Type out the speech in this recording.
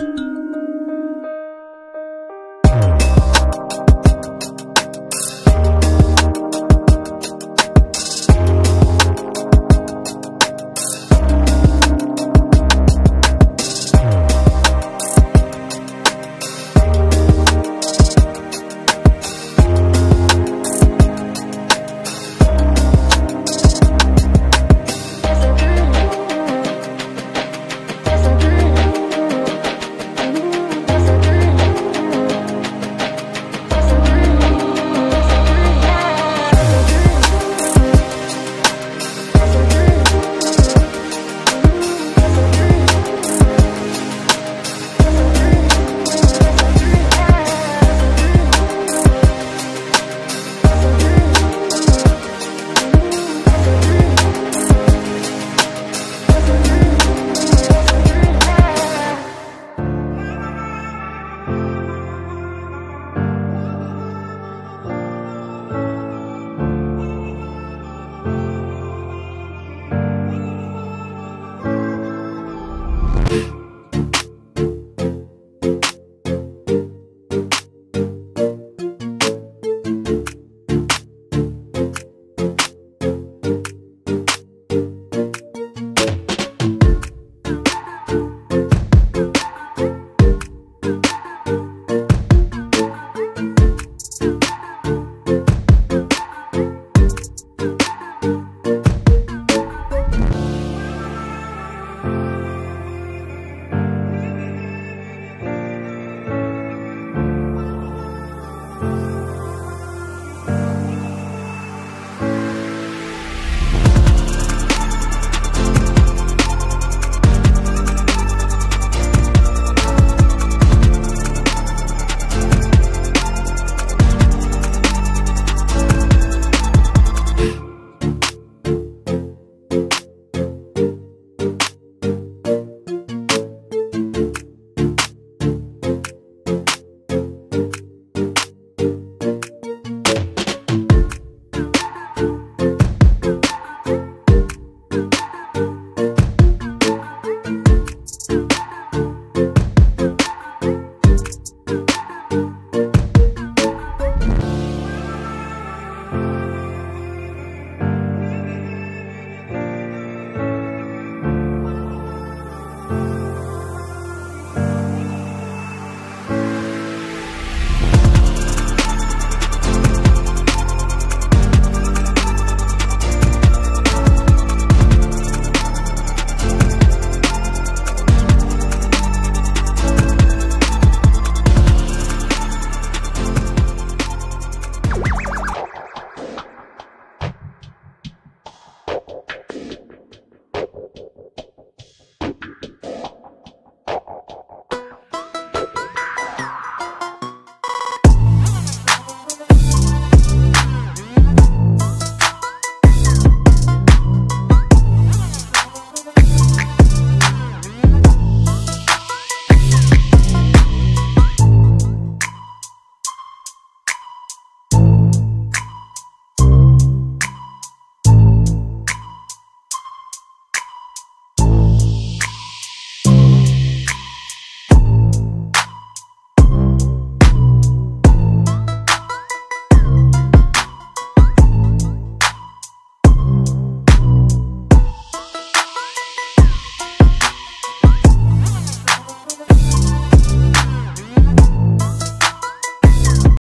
Música